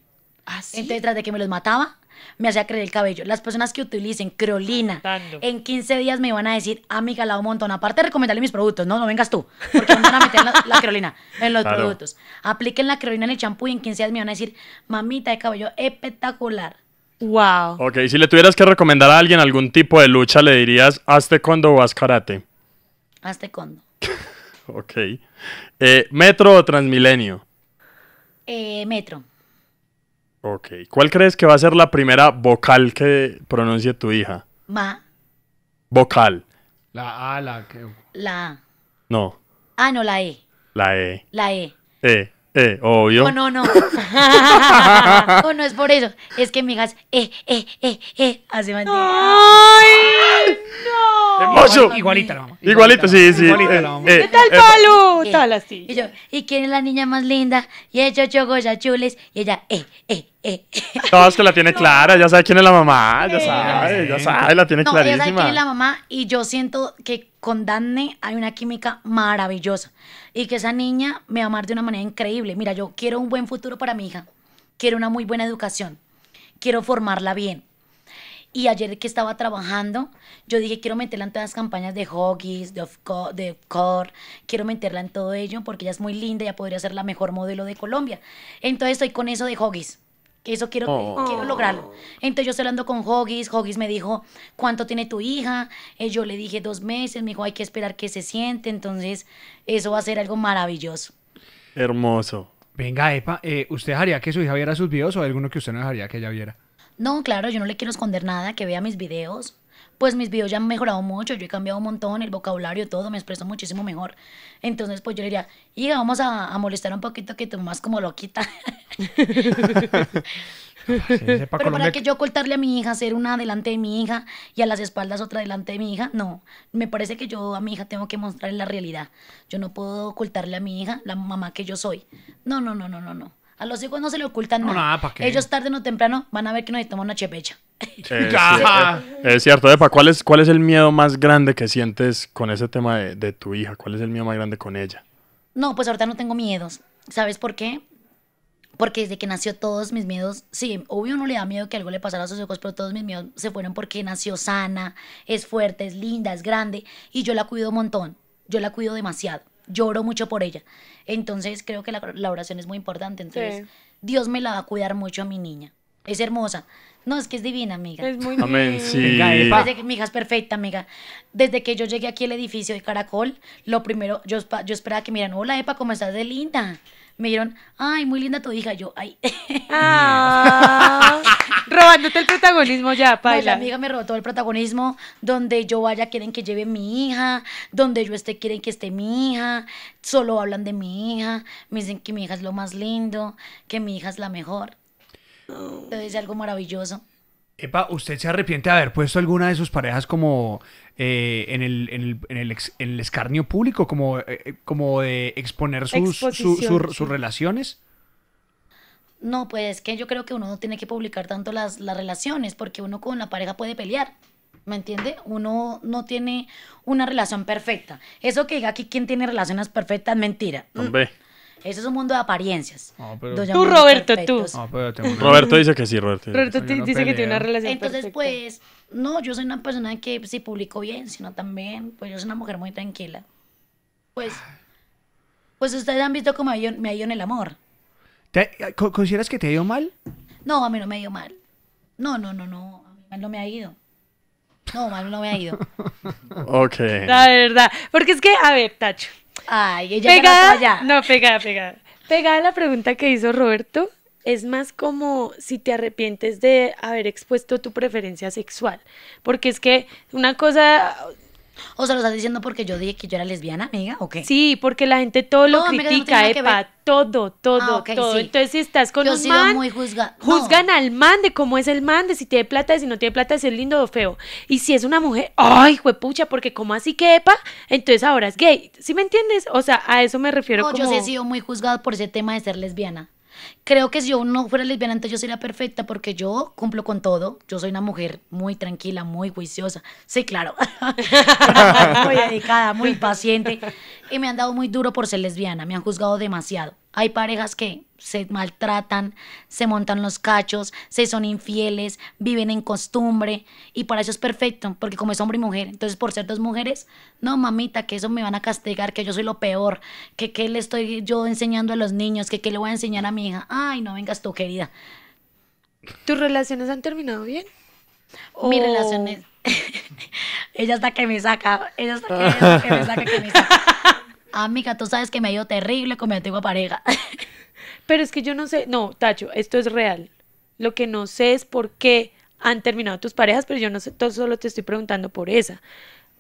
Así. Entonces, tras de que me los mataba, me hacía crecer el cabello. Las personas que utilicen creolina en 15 días me iban a decir, amiga, la un montón. Aparte de recomendarle mis productos, no, no vengas tú. Porque me van a meter la, la creolina en los Claro. productos. Apliquen la creolina en el champú y en 15 días me van a decir, mamita de cabello espectacular. Wow. Ok, si le tuvieras que recomendar a alguien algún tipo de lucha, le dirías, haz taekwondo o haz karate. Hazte condo. Ok. Eh, ¿Metro o Transmilenio? Eh, metro. Ok. ¿Cuál crees que va a ser la primera vocal que pronuncie tu hija? Ma, Vocal. La A, la que... la A. No. Ah, no, la E. La E. La E. E. E. Obvio. Oh, no, no. oh, no es por eso. Es que mi hija es eh, eh, eh, eh. Así me entiende. ¡Ay, no! ¡Hermoso! Igualita la mamá. Igualito, sí, sí. Igualita Eh, la mamá. eh, ¿Qué tal, eh, Palo? Eh, Tal así. Y yo, ¿y quién es la niña más linda? Y ella, yo, Goya Chules. Y ella, eh, eh, eh. Es que la tiene clara, ya sabe quién es la mamá, ya sabe, ya sabe, la tiene No, ella sabe quién es la clarísima. mamá. Y yo siento que con Dane hay una química maravillosa. Y que esa niña me va a amar de una manera increíble. Mira, yo quiero un buen futuro para mi hija. Quiero una muy buena educación. Quiero formarla bien. Y ayer que estaba trabajando, yo dije, quiero meterla en todas las campañas de Hoggies, de, de Core, quiero meterla en todo ello porque ella es muy linda, ella podría ser la mejor modelo de Colombia. Entonces estoy con eso de Hoggies. que Eso quiero, Oh. quiero lograrlo. Entonces yo estoy hablando con Hoggies, Hoggies me dijo, ¿cuánto tiene tu hija? Eh, yo le dije dos meses, me dijo, hay que esperar que se siente, entonces eso va a ser algo maravilloso. Hermoso. Venga, Epa, eh, ¿usted dejaría que su hija viera sus videos o hay alguno que usted no dejaría que ella viera? No, claro, yo no le quiero esconder nada, que vea mis videos. Pues mis videos ya han mejorado mucho, yo he cambiado un montón, el vocabulario, todo, me expreso muchísimo mejor. Entonces, pues yo le diría, hija, vamos a, a molestar un poquito que tu mamá es como loquita. Sí, Pero para que yo ocultarle a mi hija, hacer una delante de mi hija y a las espaldas otra delante de mi hija, no. Me parece que yo a mi hija tengo que mostrarle la realidad. Yo no puedo ocultarle a mi hija la mamá que yo soy. No, no, no, no, no, no. A los hijos no se le ocultan No, nada. nada. Ellos tarde o temprano van a ver que nos tomamos una chepecha. Eh, sí, Ah. eh, es cierto, Epa, ¿cuál es, ¿cuál es el miedo más grande que sientes con ese tema de, de tu hija? ¿Cuál es el miedo más grande con ella? No, pues ahorita no tengo miedos. ¿Sabes por qué? Porque desde que nació todos mis miedos, sí, obvio no le da miedo que algo le pasara a sus hijos, pero todos mis miedos se fueron porque nació sana, es fuerte, es linda, es grande y yo la cuido un montón, yo la cuido demasiado, lloro mucho por ella. Entonces creo que la, la oración es muy importante, entonces Sí. Dios me la va a cuidar mucho a mi niña. Es hermosa. No, es que es divina, amiga. Es muy Amén, sí. Desde mi hija es perfecta, amiga. Desde que yo llegué aquí al edificio de Caracol, lo primero, yo, yo esperaba que miran, hola Epa, ¿cómo estás de linda? Me dijeron, ay, muy linda tu hija. Yo, ay. Ah, robándote el protagonismo ya, No, la paila. amiga me robó todo el protagonismo. Donde yo vaya quieren que lleve mi hija. Donde yo esté quieren que esté mi hija. Solo hablan de mi hija. Me dicen que mi hija es lo más lindo. Que mi hija es la mejor. Entonces es algo maravilloso. Epa, ¿usted se arrepiente de haber puesto alguna de sus parejas como eh, en, el, en, el, en, el ex- en el escarnio público, como, eh, como de exponer sus, su- sus relaciones? No, pues es que yo creo que uno no tiene que publicar tanto las, las relaciones porque uno con la pareja puede pelear. ¿Me entiende? Uno no tiene una relación perfecta. Eso que diga aquí quien tiene relaciones perfectas es mentira. Mm, Hombre. Eso es un mundo de apariencias. No, pero- Nos Tú, Roberto, tú. perfectos. No, pero tengo una- Roberto dice que sí, Roberto. Roberto dice que tiene una relación Entonces, perfecta. pues, no, yo soy una persona que sí publico bien, sino también, pues yo soy una mujer muy tranquila. Pues, pues ustedes han visto cómo me ha ido- me ha ido en el amor. ¿Te- co- ¿Consideras que te ha ido mal? No, a mí no me ha ido mal. No, no, no, no, a mí mal no me ha ido. No, mal no me ha ido. Ok. La verdad. Porque es que, a ver, Tacho. Ay, ella ya no Pegada. está allá. No, pegada, pegada. Pegada a la pregunta que hizo Roberto, es más como si te arrepientes de haber expuesto tu preferencia sexual. Porque es que una cosa. O sea, lo estás diciendo porque yo dije que yo era lesbiana, amiga, ¿o qué? Sí, porque la gente todo lo No, amiga, no tiene critica, epa, todo, todo, Ah, todo. sí. Entonces, si estás con Yo un man, muy juzga- no. juzgan al man de cómo es el man, de si tiene plata, de si no tiene plata, de si es lindo o feo. Y si es una mujer, ¡ay, juepucha! Porque como así que epa, entonces ahora es gay. ¿Sí me entiendes? O sea, a eso me refiero No, como... yo sí he sido muy juzgada por ese tema de ser lesbiana. Creo que si yo no fuera lesbiana, entonces yo sería perfecta porque yo cumplo con todo. Yo soy una mujer muy tranquila, muy juiciosa. Sí, claro. muy dedicada, muy paciente. Y me han dado muy duro por ser lesbiana. Me han juzgado demasiado. Hay parejas que se maltratan, se montan los cachos, se son infieles, viven en costumbre. Y para eso es perfecto, porque como es hombre y mujer. Entonces, por ser dos mujeres, no, mamita, que eso me van a castigar, que yo soy lo peor, que qué le estoy yo enseñando a los niños, que qué le voy a enseñar a mi hija. Ay, no vengas tú, querida. ¿Tus relaciones han terminado bien? Mi O- relación es... Ella está que me saca. Ella está que, ella que me saca, que me saca. Amiga, tú sabes que me ha ido terrible con mi antigua pareja. Pero es que yo no sé, no, Tacho, esto es real. Lo que no sé es por qué han terminado tus parejas, pero yo no sé, solo te estoy preguntando por esa.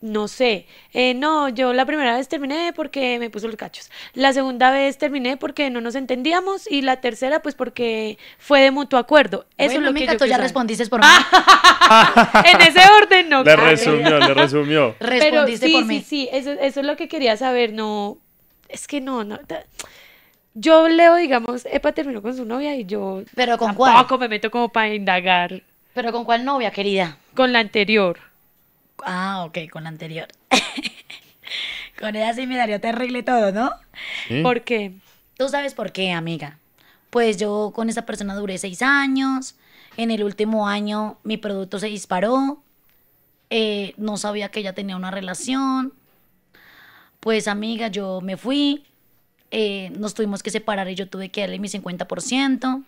No sé, eh, no, yo la primera vez terminé porque me puso los cachos. La segunda vez terminé porque no nos entendíamos y la tercera pues porque fue de mutuo acuerdo. Eso bueno, es lo amiga, que yo tú ya saber. respondiste por mí. En ese orden no. Le claro. resumió, le resumió. Pero respondiste sí, por sí, mí. sí, eso, eso es lo que quería saber, no, es que no, no, yo leo, digamos, Epa terminó con su novia y yo ¿Pero con tampoco cuál? me meto como para indagar Pero con cuál novia, querida. con la anterior. Ah, ok, con la anterior. con ella sí me daría terrible todo, ¿no? ¿Sí? Porque ¿Tú sabes por qué, amiga? Pues yo con esa persona duré seis años. En el último año mi producto se disparó. eh, no sabía que ella tenía una relación. Pues, amiga, yo me fui. eh, nos tuvimos que separar y yo tuve que darle mi 50%.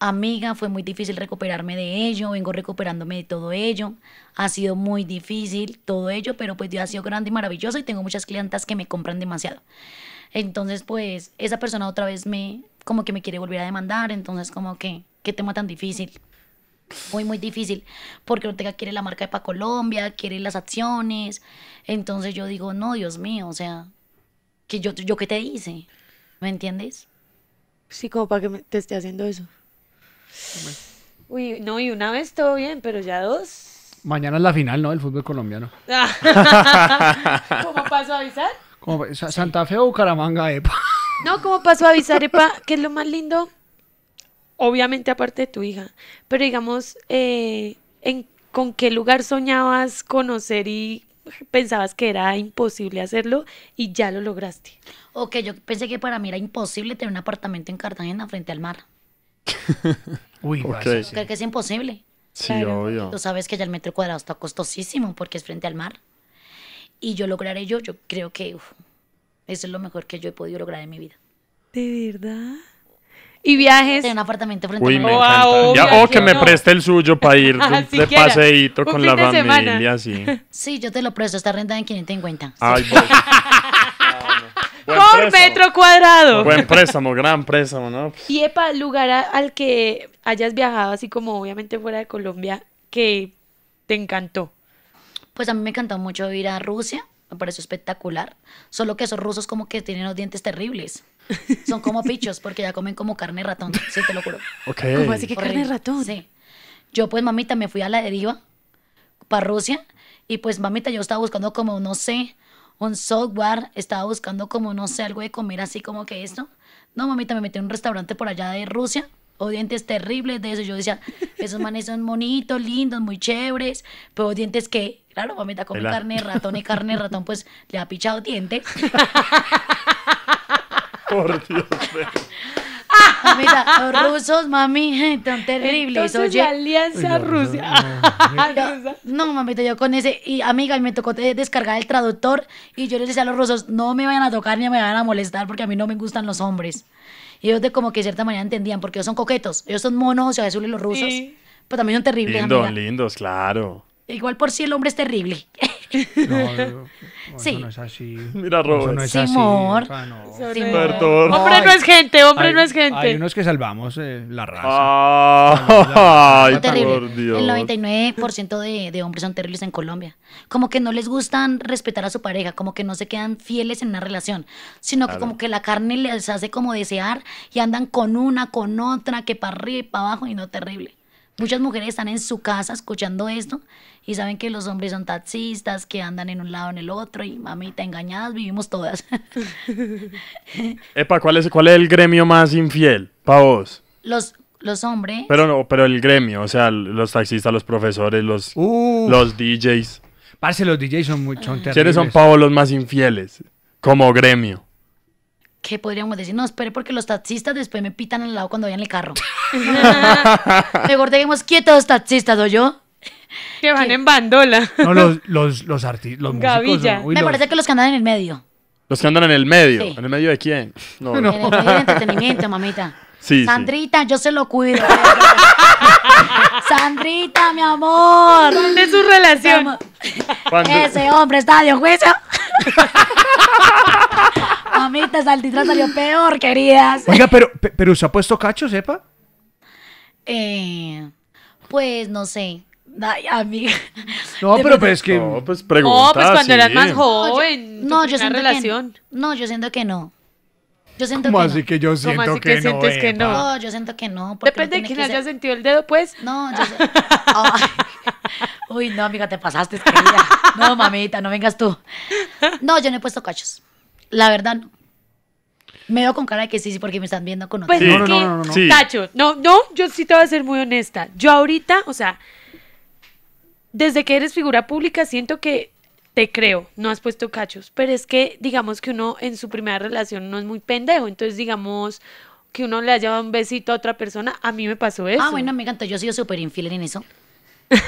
Amiga, fue muy difícil recuperarme de ello, vengo recuperándome de todo ello. Ha sido muy difícil todo ello, pero pues Dios ha sido grande y maravilloso y tengo muchas clientas que me compran demasiado. Entonces, pues, esa persona otra vez me, como que me quiere volver a demandar, entonces como que, qué tema tan difícil. Muy, muy difícil, porque Ortega quiere la marca de Pa Colombia, quiere las acciones, entonces yo digo, no, Dios mío, o sea, que yo, yo qué te hice, ¿me entiendes? sí, como para que te esté haciendo eso. Uy, no, y una vez todo bien, pero ya dos. Mañana es la final, ¿no? Del fútbol colombiano. ¿Cómo pasó a avisar? Como Sa- Santa Fe o Bucaramanga, epa. No, ¿cómo pasó a avisar, Epa? ¿Qué es lo más lindo? Obviamente, aparte de tu hija. Pero digamos, eh, ¿en, ¿con qué lugar soñabas conocer y pensabas que era imposible hacerlo y ya lo lograste? Ok, yo pensé que para mí era imposible tener un apartamento en Cartagena frente al mar. Uy, Ok. vas a- ¿Crees que es imposible? Sí, Claro. obvio. Tú sabes que ya el metro cuadrado está costosísimo porque es frente al mar. Y yo lograr ello, yo creo que uf, eso es lo mejor que yo he podido lograr en mi vida. ¿De verdad? ¿Y viajes? Tener un apartamento frente Uy, al me mar. Oh, Ya, o ¿sí que me preste el suyo para ir de, Siquiera. paseíto con la de semana. familia, sí. Sí, yo te lo presto, está renta en 550. Ay, voy. Por préstamo. metro cuadrado. Buen préstamo, gran préstamo, ¿no? Y Epa, lugar a- al que hayas viajado, así como obviamente fuera de Colombia, que te encantó. Pues a mí me encantó mucho ir a Rusia, me pareció espectacular. Solo que esos rusos como que tienen los dientes terribles. Son como pichos porque ya comen como carne de ratón, sí te lo juro. Ok. ¿Cómo así que carne de Horrible. ratón? Sí. Yo pues mamita me fui a la deriva para Rusia y pues mamita yo estaba buscando como no sé, un software, estaba buscando como no sé, algo de comer así como que esto. No, mamita me metí en un restaurante por allá de Rusia. O dientes terribles de eso. Yo decía, esos manes son bonitos, lindos, muy chéveres. Pero dientes que, claro, mamita come carne de ratón y carne de ratón, pues le ha pichado dientes. Por Dios. Mamita, los rusos, mami, tan terribles. Entonces, Oye, la alianza Rusia. Rusa. No, mamita, yo con ese, y amiga, y me tocó de- descargar el traductor y yo les decía a los rusos, no me vayan a tocar ni me vayan a molestar porque a mí no me gustan los hombres. Y ellos de como que de cierta manera entendían, porque ellos son coquetos, ellos son monos y azules los rusos, Sí. pero también son terribles, Lindos, lindos, claro. Igual por sí el hombre es terrible. No, no, Sí. Eso no es así. Mira, Eso Robert. no es Sí, así. amor. o sea, no. Eso. Hombre no es gente, hombre Hay- no es gente. Hay unos que salvamos eh, la raza. Ah, Ay, terrible. por Dios. El 99% de, de hombres son terribles en Colombia. Como que no les gustan respetar a su pareja, como que no se quedan fieles en una relación, sino que Claro. como que la carne les hace como desear y andan con una, con otra, que para arriba y para abajo y no terrible. Muchas mujeres están en su casa escuchando esto y saben que los hombres son taxistas, que andan en un lado en el otro y mamita, engañadas vivimos todas. Epa, ¿cuál es, ¿cuál es el gremio más infiel para vos? los, los hombres... Pero no, pero el gremio, o sea, los taxistas, los profesores, los, Uh, los DJs. parce, los DJs son muy son terribles. ¿Quiénes son para vos los más infieles? Como gremio. ¿Qué podríamos decir? No, espere porque los taxistas después me pitan al lado cuando vayan en el carro. Mejor dejemos quietos los taxistas, ¿o yo? Que van en bandola. No, los, los, los artistas, los músicos. Gavilla. son- uy, me los- parece que los que andan en el medio. Los que andan en el medio. Sí. ¿En el medio de quién? No, No. En el medio del entretenimiento, mamita. Sí, sí. Sandrita, yo se lo cuido. Sandrita, mi amor. de su relación. Cuando- Ese hombre está de juicio. Mamita, Saltitra salió peor, queridas. Oiga, pero, pe- pero ¿usted ha puesto cacho, sepa? Eh, pues no sé. Ay, amiga. No, De pero pues es que... No, pues pregunta. No, pues cuando sí. eras más No, yo- joven. No, yo siento relación. que no. yo siento que no. Yo siento ¿Cómo que así no. que yo siento así que, que no, sientes que no? No, yo siento que no. Depende no de quién haya ser- sentido el dedo, pues. No, yo sé. Uy, no, amiga, te pasaste, querida. No, mamita, no vengas tú. No, yo no he puesto cachos. La verdad, no. Me veo con cara de que sí, sí, porque me están viendo con otro. Pues Sí. es No, no, que, no, no, no. Sí. Tacho, no, no, yo sí te voy a ser muy honesta. Yo ahorita, o sea, desde que eres figura pública siento que te creo, no has puesto cachos, pero es que digamos que uno en su primera relación no es muy pendejo, entonces digamos que uno le haya dado un besito a otra persona, a mí me pasó eso. Ah, bueno, amiga, entonces yo he sido súper infiel en eso.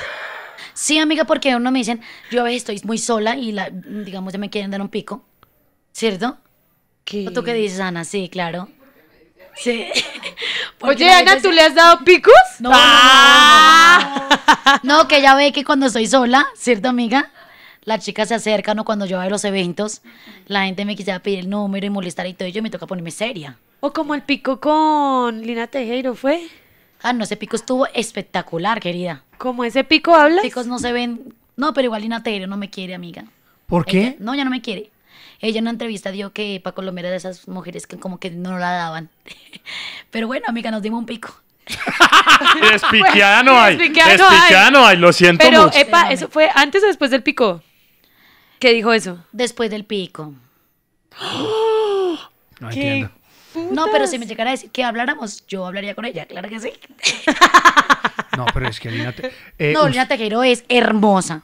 Sí, amiga, porque uno me dicen, yo a veces estoy muy sola y, la, digamos, ya me quieren dar un pico. ¿Cierto? ¿Qué? ¿O tú qué dices, Ana? Sí, claro. Sí. Oye, Ana, ¿tú le has dado picos? No, no, no, no, no, no. No, que ya ve que cuando estoy sola, ¿cierto, amiga? Las chicas se acercan o cuando yo voy a los eventos, la gente me quisiera pedir el número y molestar y todo, y yo me toca ponerme seria. O como el pico con Lina Tejero, ¿fue? Ah, no, ese pico estuvo espectacular, querida. ¿Como ese pico hablas? Picos no se ven. No, pero igual Lina Tejero no me quiere, amiga. ¿Por qué? Ella- no, ya no me quiere. Ella en una entrevista dijo que Paco Colombia era de esas mujeres que como que no la daban. Pero bueno, amiga, nos dimos un pico. Despiqueada no hay. Despiqueada no hay. Despiqueada no hay, lo siento Pero, mucho. epa, ¿eso fue antes o después del pico? ¿Qué dijo eso? Después del pico. No entiendo. No, pero si me llegara a decir que habláramos, yo hablaría con ella, claro que sí. No, pero es que Lina... te- eh, no, us- Lina Tejero es hermosa.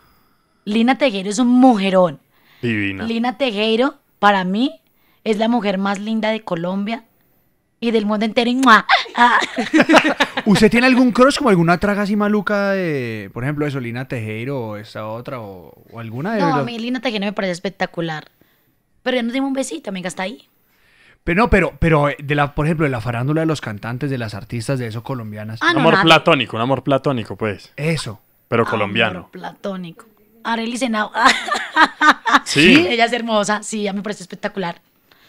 Lina Tejero es un mujerón. Divina. Lina Tejero, para mí, es la mujer más linda de Colombia y del mundo entero. y ¡mua! Ah. ¿Usted tiene algún crush como alguna traga así maluca de, por ejemplo, eso, Lina Tejero o esta otra o, o alguna de No, a mí Lina Tejero me parece espectacular. Pero ya nos dimos un besito, amiga, hasta ahí. Pero no, pero, pero eh, de la, por ejemplo, de la farándula de los cantantes, de las artistas de eso colombianas. Ah, Un no, amor nada. platónico, un amor platónico, pues. Eso. Pero Amor colombiano. platónico. Arely Senao. Sí. ella es hermosa, sí, ya me parece espectacular.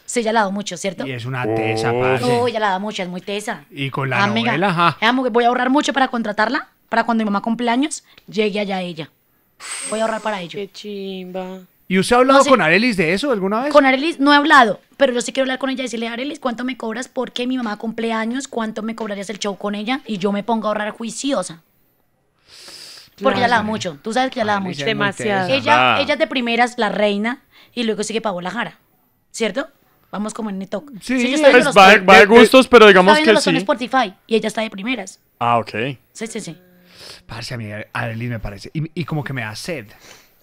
Sí, ella la ha dado mucho, ¿cierto? Y es una tesa, Oh. parce. No, ella la da mucho, es muy tesa. Y con la Amiga, novela, ajá. ella, mu- voy a ahorrar mucho para contratarla, para cuando mi mamá cumpleaños, llegue allá ella. Voy a ahorrar para ello. Qué chimba. ¿Y usted ha hablado No, sí. con Arelis de eso alguna vez? Con Arelis no he hablado, pero yo sí quiero hablar con ella y decirle, Arelis, ¿cuánto me cobras? Porque mi mamá cumpleaños, ¿cuánto me cobrarías el show con ella? Y yo me pongo a ahorrar juiciosa. Porque ella la da mucho. Tú sabes que ella la da Arelis mucho. es Demasiado. Ella, Ah. ella es de primeras la reina y luego sigue Paola Jara. ¿Cierto? Vamos como en talk. Sí, yo estoy Pues viendo los va, va de gustos, pero Está digamos viendo que los en sí. Spotify y ella está de primeras. Ah, ok. Sí, sí, sí. Parce, a mí Arelis me parece. Y, y como que me da sed.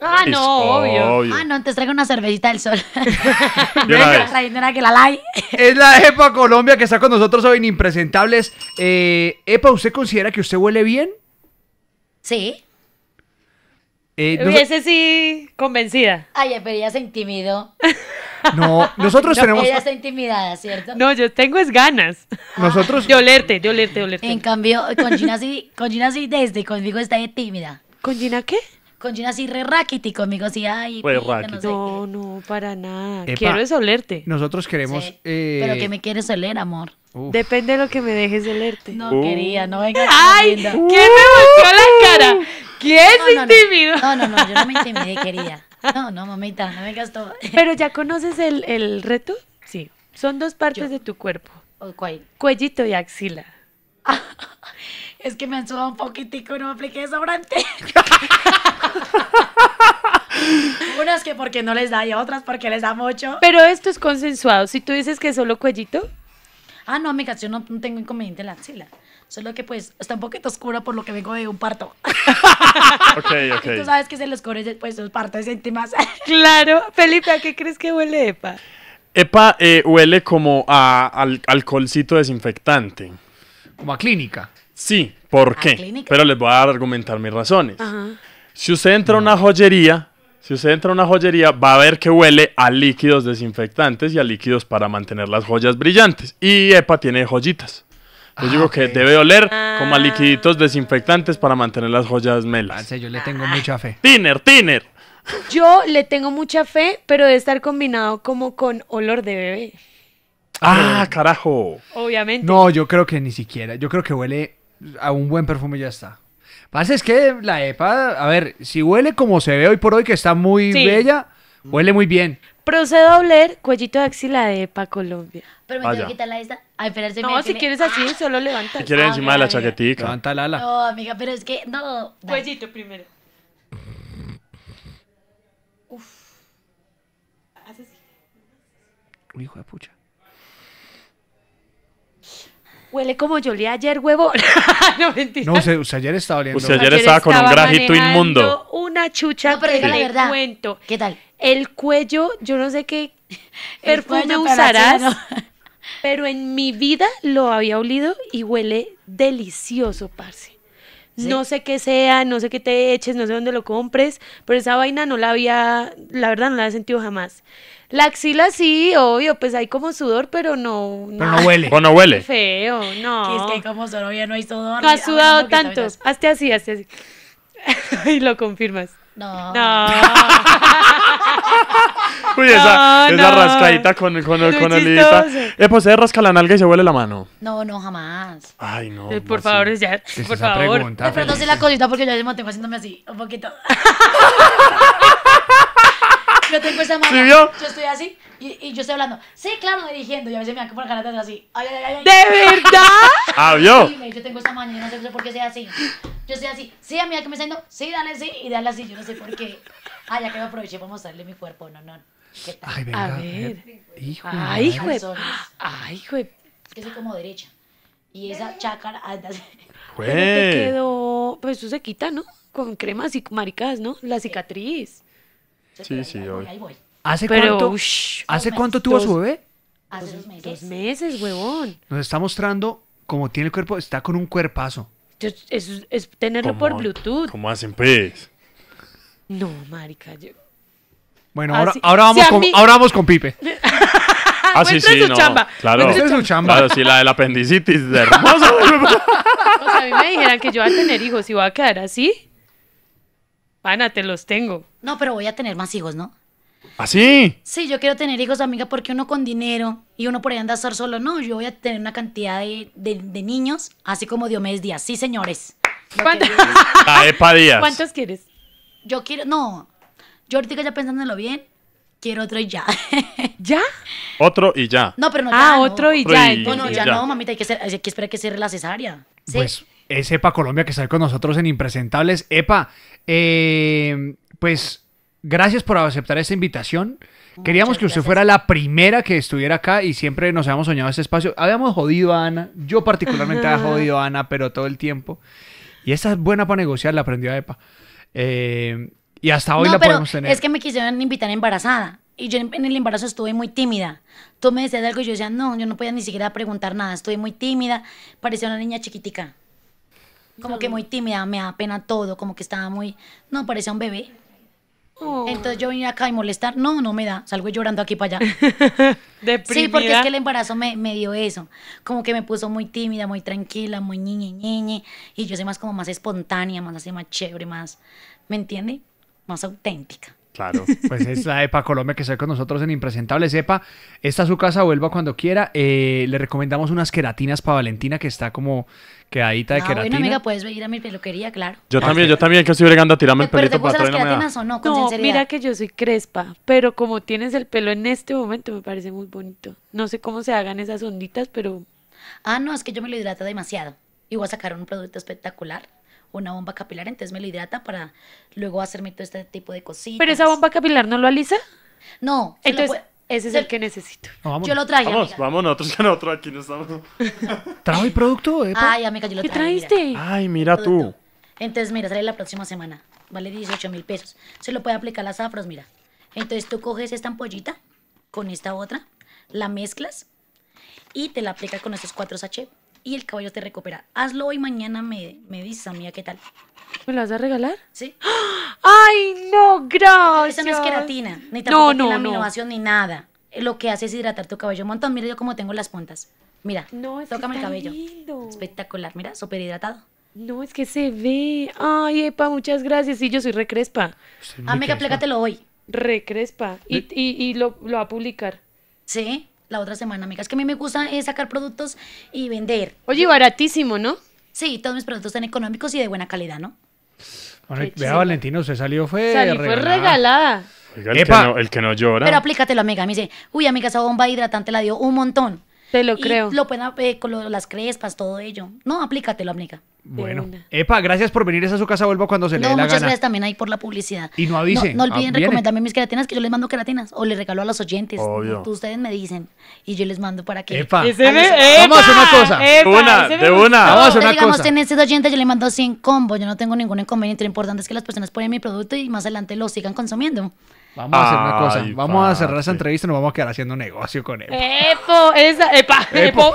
Ah, Es no, obvio. Ah, no, entonces traigo una cervecita del sol. Una que la like. Es la EPA Colombia que está con nosotros hoy en Impresentables. Eh, Epa, ¿usted considera que usted huele bien? Sí. Eh, nos- Hubiese sí convencida. Ay, pero ella se intimidó. no, nosotros No, tenemos. Ella está intimidada, ¿cierto? No, yo tengo es ganas. Nosotros. De olerte, de olerte, de olerte. En cambio, con Gina sí, con Gina sí desde, conmigo está de tímida. ¿Con Gina qué? Con Gina sí re raquiti, conmigo sí, ay, Pues pita, raquiti. no sé No, no, para nada. Epa. Quiero es olerte. Nosotros qué. queremos. Sí. eh, Pero que me quieres oler, amor. uf. Depende de lo que me dejes olerte. No Uh. quería, no venga. ¡Ay! ¿Quién me volteó la cara? ¿Quién No, se no, no. intimidó? No, no, no, yo no me intimidé, querida. No, no, mamita, no vengas todo. Pero ya conoces el, el reto? Sí. Son dos partes de tu cuerpo. ¿cuál? Cuellito y axila. Es que me han sudado un poquitico y no me apliqué sobrante. Unas que porque no les da y otras porque les da mucho. Pero esto es consensuado. Si tú dices que es solo cuellito, Ah, no, amiga, yo no, tengo inconveniente en la axila. Solo que pues está un poquito oscura por lo que vengo de un parto. Ok, Y tú ok. sabes que se los cubre pues sus partes íntimas. claro. Felipe, ¿a qué crees que huele Epa? Epa eh, huele como a al- alcoholcito desinfectante. Como a clínica. Sí, ¿por ¿A qué? clínica? Pero les voy a argumentar mis razones. Ajá. Si usted entra a una joyería, si usted entra a una joyería, va a ver que huele a líquidos desinfectantes y a líquidos para mantener las joyas brillantes. Y EPA tiene joyitas. Yo Ah, digo que debe oler como a Ah. liquiditos desinfectantes para mantener las joyas melas. Parce, yo le tengo mucha fe. Tiner, tiner. Yo le tengo mucha fe, pero debe estar combinado como con olor de bebé. Ah, carajo. Obviamente. No, yo creo que ni siquiera. Yo creo que huele a un buen perfume ya está. Pasa es que la EPA, a ver, si huele como se ve hoy por hoy, que está muy Sí. bella, huele muy bien. Procedo a oler cuellito de axila de EPA Colombia. Pero me Vaya. tengo que quitarla esta. Ay, espérate, No, me- si me- quieres así, solo levanta. Si quiere Ah, encima de la chaquetica. Levanta la ala. No, amiga, pero es que no. dale. Cuellito primero. Uy, hijo de pucha. Huele como yo olía ayer, huevo. no, mentira. No, usted, usted ayer estaba oliendo. Usted ayer estaba con un grajito inmundo. Una chucha No, pero que diga la te verdad. cuento. ¿Qué tal? El cuello, yo no sé qué perfume usarás, pero en mi vida lo había olido y huele delicioso, parce. No sé qué sea, no sé qué te eches, no sé dónde lo compres, pero esa vaina no la había, la verdad no la había sentido jamás. La axila sí, obvio, pues hay como sudor, pero no, Pero no huele. Bueno, Qué huele. feo, no. Es que como solo ya no hay sudor. No has sudado tanto. Hazte así, hazte así. y lo confirmas. No. No. Uy, esa, No, esa no. rascadita con, con, Muy con chistoso. Eh, pues se rasca la nalga y se huele la mano. No, no, jamás. Ay, no. Eh, Por así. favor, ya, ¿Qué es por favor. pregunta, De pronto sí la cosita porque yo mismo tengo haciéndome así, un poquito. yo tengo esa mano. ¿Sí vio? Yo estoy así y, y yo estoy hablando. Sí, claro, dirigiendo. Y a veces me dan por ganas de así. Ay, ay, ay, ay. ¿De verdad? Ah, ¿vio? Sí, me- yo tengo esta maña, yo no sé por qué sea así. Yo estoy así. Sí, amiga, que me está diciendo. Sí, dale sí. Y dale así. Yo no sé por qué. Ah, ya que me aproveché para mostrarle mi cuerpo. No, no. ¿Qué tal? Ay, venga. A ver. Hijo Ay, hijo. Ay, hijo. Es que soy como derecha. Y esa chácara anda. ¿Cómo te quedó? Pues eso se quita, ¿no? Con cremas y maricadas, ¿no? La cicatriz. Sí, sí, voy. ¿Hace Pero, cuánto, ush, ¿hace cuánto tuvo Dos- su bebé? Hace dos meses. Dos meses, huevón. Nos está mostrando cómo tiene el cuerpo. Está con un cuerpazo. Yo- es, es tenerlo por ¿Cómo- Bluetooth. ¿Cómo hacen, pues? No, marica, yo... Bueno, Ah, ahora, ahora, Si vamos a con, mí- ahora vamos con Pipe. Ah, sí, sí, su no. chamba, Claro. muestre su chamba. Claro, sí, la del apendicitis. de hermoso. O sea, a mí me dijeran que yo voy a tener hijos y voy a quedar así. Ana, te los tengo. No, pero voy a tener más hijos, ¿no? ¿Así? Sí, yo quiero tener hijos, amiga, porque uno con dinero y uno por ahí anda a estar solo. No, yo voy a tener una cantidad de, de- de niños, así como Diomedes Díaz. Sí, señores. Lo ¿Cuánto- que yo- La Epa Díaz. ¿Cuántos quieres? Yo quiero, no. Yo ahorita ya pensándolo bien, quiero otro y ya. ¿Ya? Otro y ya. no, pero no Ah, ya, no. otro y Otro ya. y- No, no, entendí. ya, Ya. no, mamita, hay que, ser, hay que esperar que cierre la cesárea. Sí. Pues es Epa Colombia que está con nosotros en Impresentables. Epa, eh, pues gracias por aceptar esta invitación. Queríamos que usted gracias. fuera la primera que estuviera acá y siempre nos habíamos soñado este espacio. Habíamos jodido a Ana, yo particularmente había jodido a Ana, pero todo el tiempo. Y esta es buena para negociar, la aprendió a Epa. Eh, y hasta hoy no, la pero podemos tener. es que me quisieron invitar embarazada. Y yo en el embarazo estuve muy tímida. Tú me decías algo y yo decía, no, yo no podía ni siquiera preguntar nada. Estuve muy tímida. Parecía una niña chiquitica. Como que muy tímida, me da pena todo. Como que estaba muy. No, parecía un bebé. Oh, Entonces yo vine acá y molestar. No, no me da. Salgo llorando aquí para allá. Sí, porque es que el embarazo me, me dio eso. Como que me puso muy tímida, muy tranquila, muy ñiñe, ñiñe. Y yo soy más como más espontánea, más así, más chévere, más. ¿Me entiende? Más auténtica. Claro. Pues es la EPA Colombia que está con nosotros en Impresentables. EPA, esta es su casa, vuelva cuando quiera. Eh, le recomendamos unas queratinas para Valentina, que está como quedadita de Ah, queratina. bueno, amiga, puedes ir a mi peluquería, claro. Yo también, yo también que estoy bregando a tirarme el ¿Pero te pelito para atrás queratinas o no? Con No, sinceridad. mira que yo soy crespa, pero como tienes el pelo en este momento me parece muy bonito. No sé cómo se hagan esas onditas, pero Ah, no, es que yo me lo hidrato demasiado. Y voy a sacar un producto espectacular, una bomba capilar, entonces me lo hidrata para luego hacerme todo este tipo de cositas. pero esa bomba capilar no lo alisa. No, Entonces, puede- ese es se- el que necesito. No, vamos. Yo lo traje, Vamos, amiga. vamos nosotros que nosotros aquí no estamos. ¿Trajo el producto, EPA? Ay, amiga, yo lo ¿Qué traje. mira. traíste? Ay, mira tú. Entonces, mira, sale la próxima semana. Vale 18 mil pesos. Se lo puede aplicar las afros, mira. Entonces tú coges esta ampollita con esta otra, la mezclas y te la aplicas con estos cuatro sachets y el cabello te recupera. Hazlo hoy, mañana me, me dices, amiga, ¿qué tal? ¿Me lo vas a regalar? ¿Sí? Ay, no, gracias. Eso no es queratina, ni No, tampoco no, tiene no. aminoácidos ni nada. Lo que hace es hidratar tu cabello un montón. Mira yo cómo tengo las puntas. Mira, No, es que tócame el está cabello. lindo. Espectacular, mira, súper hidratado. No, es que se ve. Ay, Epa, muchas gracias. Sí, yo soy recrespa. Amiga, crespa. plégátelo hoy. Recrespa. Y, y, y lo, lo va a publicar. Sí, la otra semana, amiga. Es que a mí me gusta eh, sacar productos y vender. Oye, baratísimo, ¿no? Sí, todos mis productos son económicos y de buena calidad, ¿no? Bueno, Qué vea. Valentino, usted salió fue Salí, fue regalada. Oiga, el, que no, el que no llora. Pero aplícatelo, amiga. Me dice, uy, amiga, esa bomba hidratante la dio un montón. Te lo Y creo. Lo pueden eh, con lo- las crespas, todo ello. No, aplícatelo, amiga. Bueno, una. Epa, gracias por venir a su casa, vuelva cuando se le No, dé la muchas gana. gracias también ahí por la publicidad. Y no avise. No, no olviden Ah, viene. recomendarme mis queratinas, que yo les mando queratinas. O les regalo a los oyentes. Obvio. Tú- Ustedes me dicen. Y yo les mando para que. Epa. Ese me- Vamos a hacer una ¡Epa! cosa. ¡Epa! De una, Ese me de una. Vamos a hacer Entonces, una digamos, cosa. en este oyente yo le mando 100 combos. Yo no tengo ningún inconveniente. Lo importante es que las personas ponen mi producto y más adelante lo sigan consumiendo. Vamos a hacer una cosa. Ay, Vamos a cerrar esa entrevista y nos vamos a quedar haciendo negocio con Epa. Epo, esa, epa, Epo. epo.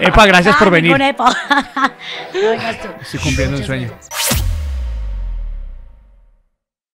Epa, gracias por Ah, venir. con gasto. Estoy cumpliendo un sueño. gracias.